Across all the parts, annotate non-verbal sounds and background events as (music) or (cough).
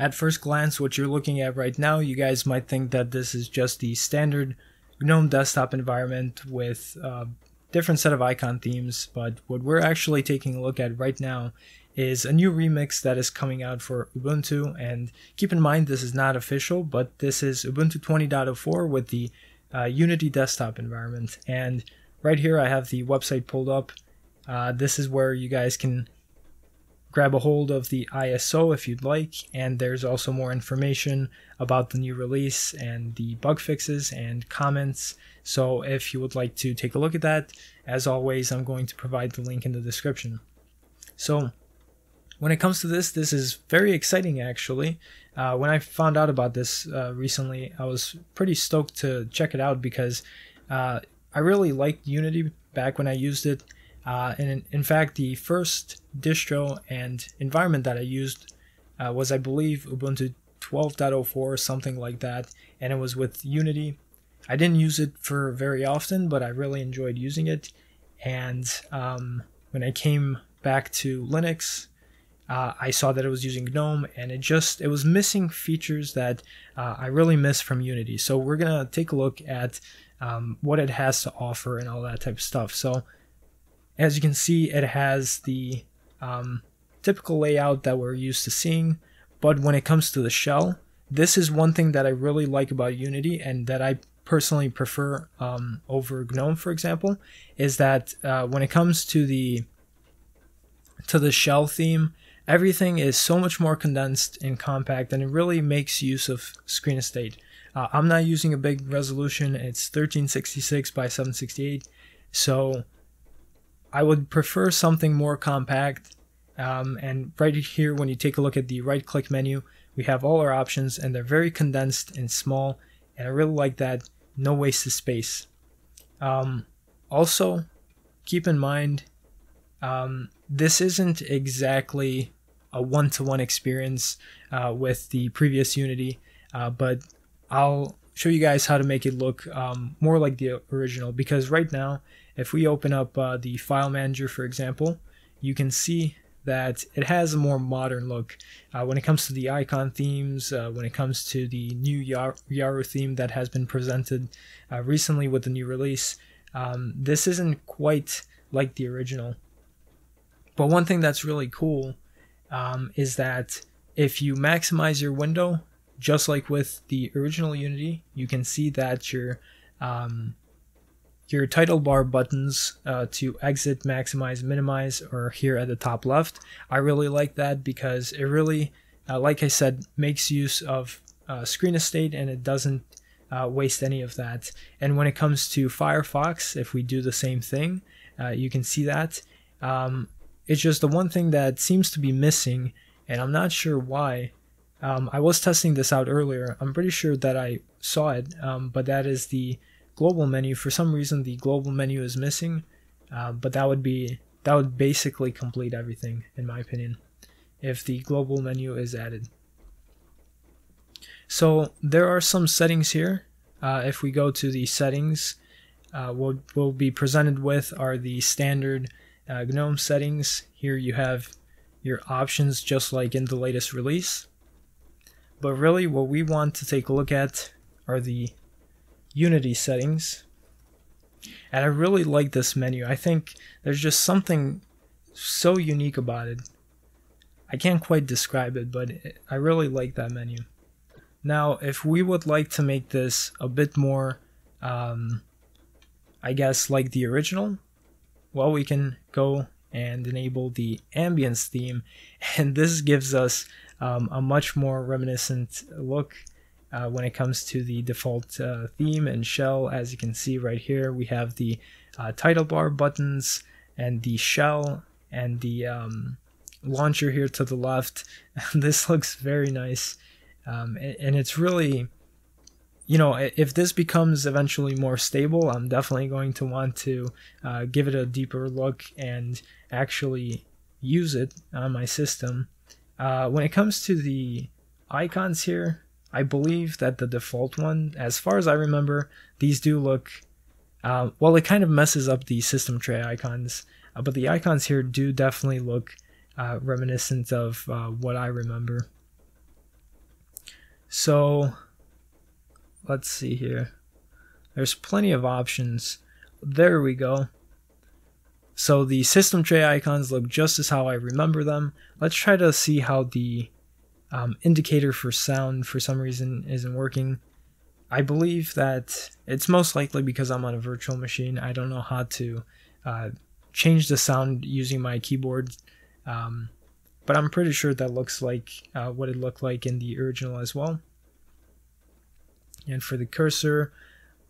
at first glance, what you're looking at right now, you guys might think that this is just the standard GNOME desktop environment with a different set of icon themes, but what we're actually taking a look at right now is a new remix that is coming out for Ubuntu. And keep in mind, this is not official, but this is Ubuntu 20.04 with the uh, Unity desktop environment. And right here, I have the website pulled up. Uh, this is where you guys can grab a hold of the ISO if you'd like, and there's also more information about the new release and the bug fixes and comments. So if you would like to take a look at that, as always, I'm going to provide the link in the description. So when it comes to this, this is very exciting actually. Uh, when I found out about this uh, recently, I was pretty stoked to check it out because uh, I really liked Unity back when I used it. Uh, and in, in, fact, the first distro and environment that I used uh, was, I believe, Ubuntu 12.04 or something like that, and it was with Unity. I didn't use it for very often, but I really enjoyed using it. And um, when I came back to Linux, uh, I saw that it was using GNOME, and it just it was missing features that uh, I really miss from Unity. So we're gonna take a look at um, what it has to offer and all that type of stuff. So as you can see, it has the um, typical layout that we're used to seeing, but when it comes to the shell, this is one thing that I really like about Unity and that I personally prefer um, over GNOME, for example, is that uh, when it comes to the to the shell theme everything is so much more condensed and compact and it really makes use of screen estate. Uh, I'm not using a big resolution, it's 1366 by 768, so I would prefer something more compact. Um, and right here, when you take a look at the right click menu, we have all our options and they're very condensed and small, and I really like that. No waste of space. Um, also, keep in mind, um, this isn't exactly a one-to-one experience uh, with the previous Unity, uh, but I'll show you guys how to make it look um, more like the original because right now, if we open up uh, the file manager, for example, you can see that it has a more modern look uh, when it comes to the icon themes, uh, when it comes to the new Yaru theme that has been presented uh, recently with the new release. Um, this isn't quite like the original. But one thing that's really cool um, is that if you maximize your window, just like with the original Unity, you can see that your um, your title bar buttons uh, to exit, maximize, minimize are here at the top left. I really like that because it really, uh, like I said, makes use of uh, screen estate and it doesn't uh, waste any of that. And when it comes to Firefox, if we do the same thing, uh, you can see that. Um, it's just the one thing that seems to be missing, and I'm not sure why. Um, I was testing this out earlier. I'm pretty sure that I saw it, um, but that is the global menu. For some reason, the global menu is missing, uh, but that would be that would basically complete everything, in my opinion, if the global menu is added. So there are some settings here. Uh, if we go to the settings, uh, what we'll be presented with are the standard uh, GNOME settings. Here you have your options just like in the latest release. But really what we want to take a look at are the Unity settings. And I really like this menu. I think there's just something so unique about it. I can't quite describe it, but I really like that menu. Now, if we would like to make this a bit more, um, I guess, like the original, well, we can go and enable the Ambiance theme, (laughs) and this gives us um, a much more reminiscent look uh, when it comes to the default uh, theme and shell. As you can see right here, we have the uh, title bar buttons and the shell and the um, launcher here to the left. (laughs) this looks very nice, um, and, and it's really you know, if this becomes eventually more stable, I'm definitely going to want to uh, give it a deeper look and actually use it on my system. Uh, when it comes to the icons here, I believe that the default one, as far as I remember, these do look, uh, well, it kind of messes up the system tray icons, uh, but the icons here do definitely look uh, reminiscent of uh, what I remember. So let's see here. There's plenty of options. There we go. So the system tray icons look just as how I remember them. Let's try to see how the um, indicator for sound for some reason isn't working. I believe that it's most likely because I'm on a virtual machine. I don't know how to uh, change the sound using my keyboard, um, but I'm pretty sure that looks like uh, what it looked like in the original as well. And for the cursor,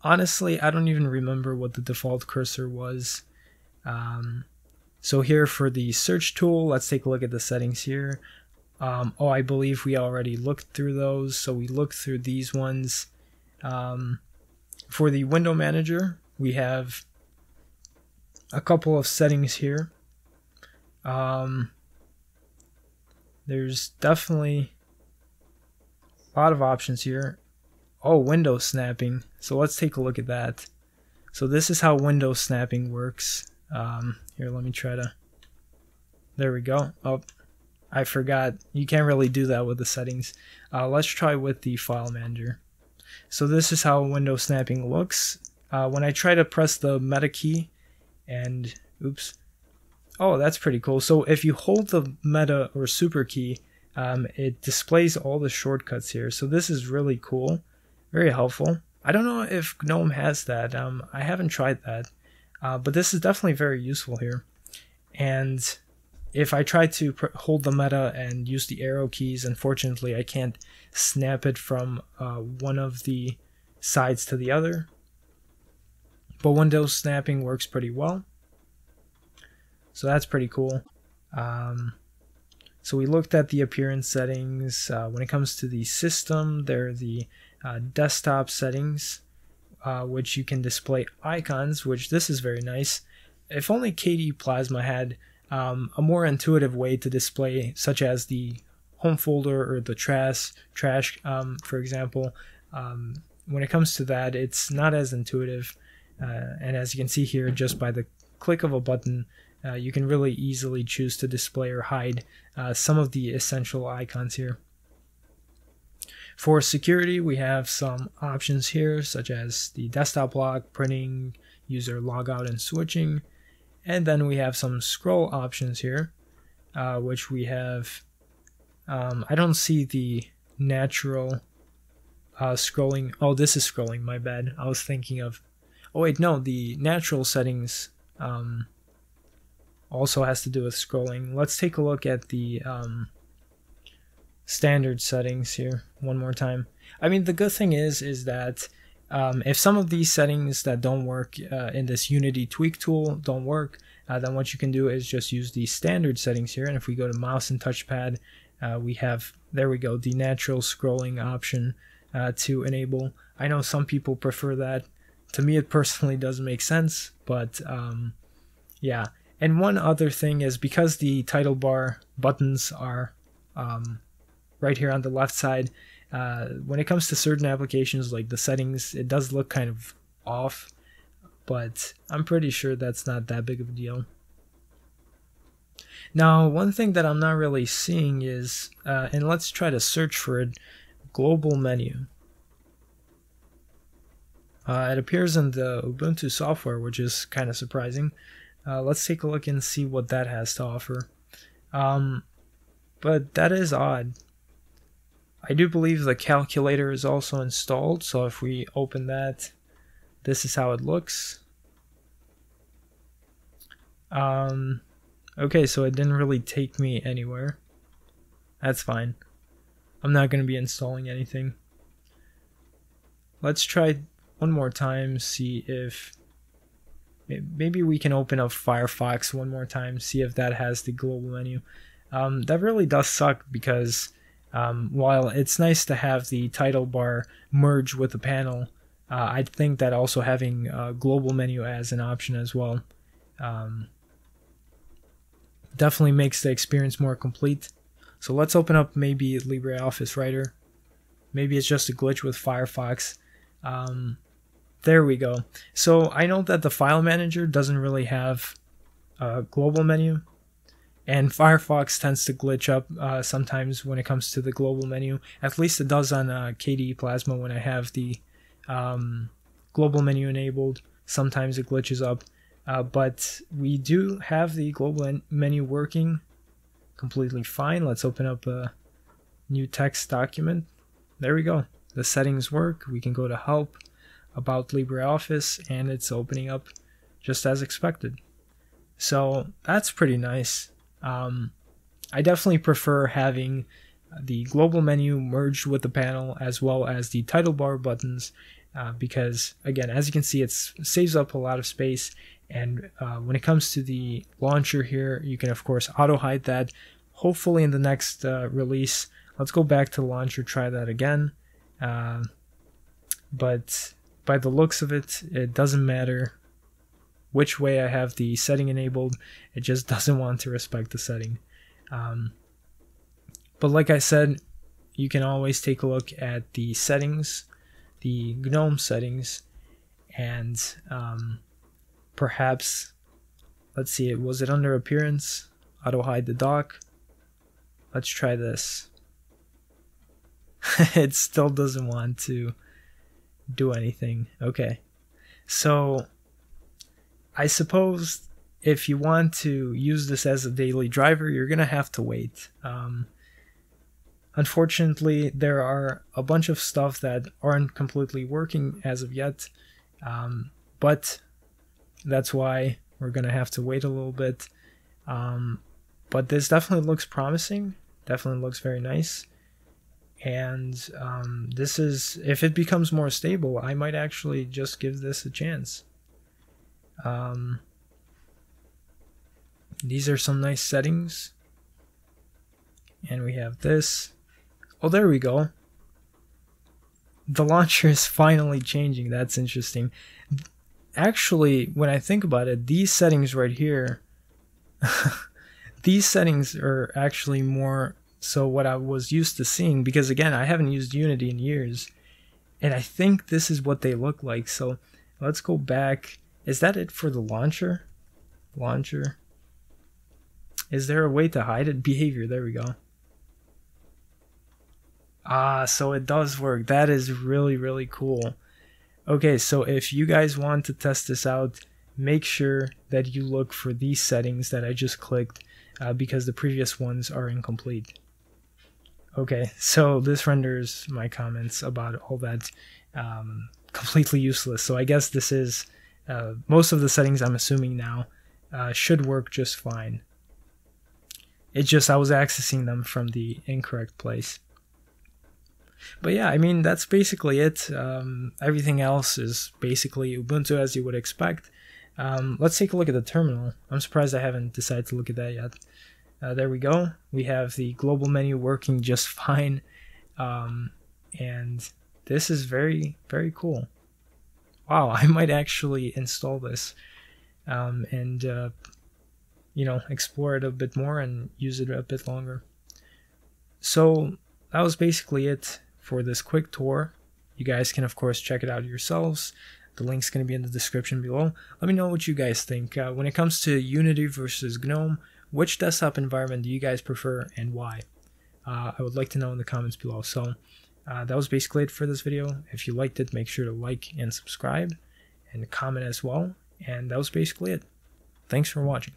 honestly, I don't even remember what the default cursor was. Um, so here for the search tool, let's take a look at the settings here. Um, oh, I believe we already looked through those. So we looked through these ones. Um, for the window manager, we have a couple of settings here. Um, there's definitely a lot of options here. Oh, window snapping. So let's take a look at that. So this is how window snapping works. Um, here, let me try to. There we go. Oh, I forgot. You can't really do that with the settings. Uh, let's try with the file manager. So this is how window snapping looks. Uh, when I try to press the meta key and oops. Oh, that's pretty cool. So if you hold the meta or super key, um, it displays all the shortcuts here. So this is really cool. Very helpful. I don't know if GNOME has that. Um, I haven't tried that. Uh, but this is definitely very useful here. And if I try to pr- hold the meta and use the arrow keys, unfortunately I can't snap it from uh, one of the sides to the other. But window snapping works pretty well. So that's pretty cool. Um, so we looked at the appearance settings. Uh, when it comes to the system, there are the uh, desktop settings uh, which you can display icons, which this is very nice. If only KDE Plasma had um, a more intuitive way to display, such as the home folder or the trash, trash, um, for example. Um, when it comes to that, it's not as intuitive. Uh, and as you can see here, just by the click of a button, uh, you can really easily choose to display or hide uh, some of the essential icons here. For security, we have some options here, such as the desktop lock, printing, user logout, and switching. And then we have some scroll options here, uh, which we have. Um, I don't see the natural uh, scrolling. Oh, this is scrolling, my bad. I was thinking of. Oh, wait, no, the natural settings um, also has to do with scrolling. Let's take a look at the. Um, standard settings here one more time. I mean, the good thing is, is that um, if some of these settings that don't work uh, in this Unity tweak tool don't work, uh, then what you can do is just use the standard settings here. And if we go to mouse and touchpad, uh, we have, there we go, the natural scrolling option uh, to enable. I know some people prefer that. To me, it personally (laughs) doesn't make sense, but um, yeah. And one other thing is because the title bar buttons are um, right here on the left side. Uh, when it comes to certain applications like the settings, it does look kind of off, but I'm pretty sure that's not that big of a deal. Now, one thing that I'm not really seeing is, uh, and let's try to search for it, global menu. Uh, it appears in the Ubuntu software, which is kind of surprising. Uh, let's take a look and see what that has to offer. Um, but that is odd. I do believe the calculator is also installed, so if we open that, this is how it looks. Um, okay, so it didn't really take me anywhere. That's fine. I'm not going to be installing anything. Let's try one more time, see if maybe we can open up Firefox one more time, see if that has the global menu. Um, that really does suck because um, while it's nice to have the title bar merge with the panel, uh, I think that also having a global menu as an option as well um, definitely makes the experience more complete. So let's open up maybe LibreOffice Writer. Maybe it's just a glitch with Firefox. Um, there we go. So I know that the file manager doesn't really have a global menu, and Firefox tends to glitch up uh, sometimes when it comes to the global menu. At least it does on uh, KDE Plasma when I have the um, global menu enabled. Sometimes it glitches up, uh, but we do have the global en- menu working completely fine. Let's open up a new text document. There we go. The settings work. We can go to help about LibreOffice and it's opening up just as expected. So that's pretty nice. Um, I definitely prefer having the global menu merged with the panel as well as the title bar buttons uh, because again as you can see it saves up a lot of space. And uh, when it comes to the launcher here you can of course auto hide that. Hopefully in the next uh, release let's go back to the launcher try that again. Uh, but by the looks of it it doesn't matter which way I have the setting enabled. It just (laughs) doesn't want to respect the setting. Um, but like I said, you can always take a look at the settings, the GNOME settings, and um, perhaps, let's see, it was it under appearance? Auto hide the dock. Let's try this. (laughs) it still doesn't want to do anything. Okay. So I suppose if you want to use this as a daily driver, you're going to have to wait. Um, unfortunately, there are a bunch of stuff that aren't completely working as of yet, um, but that's why we're going to have to wait a little bit. Um, but this definitely looks promising, definitely looks very nice. And um, this is, if it becomes more stable, I might actually just give this a chance. Um, these are some nice settings. And we have this. Oh, there we go. The launcher is finally changing. That's interesting. Actually, when I think about it, these settings right here, (laughs) these settings are actually more so what I was used to seeing because again, I haven't used Unity in years. And I think this is what they look like. So let's go back is that it for the launcher? Launcher. Is there a way to hide it? Behavior, there we go. Ah, so it does work. That is really, really cool. Okay, so if you guys want to test this out, make sure that you look for these settings that I just clicked uh, because the previous ones are incomplete. Okay, so this renders my comments about all that um, completely useless. So I guess this is uh, most of the settings I'm assuming now uh, should work just fine. It just I was accessing them from the incorrect place. But yeah, I mean that's basically it. Um, everything else is basically Ubuntu as you would expect. Um, let's take a look at the terminal. I'm surprised I haven't decided to look at that yet. Uh, there we go. We have the global menu working just (laughs) fine. Um, and this is very, very cool wow, (laughs) I might actually install this um, and, uh, you know, explore it a bit more and use it a bit longer. So that was basically it for this quick tour. You guys can, of course, check it out yourselves. The link's going to be in the description below. Let me know what you guys think. Uh, when it comes to Unity versus GNOME, which desktop environment do you guys prefer and why? Uh, I would like to know in the comments below. So uh, that was basically it for this video. If you liked it, make sure to like and subscribe and comment as well. And that was basically it. Thanks for watching.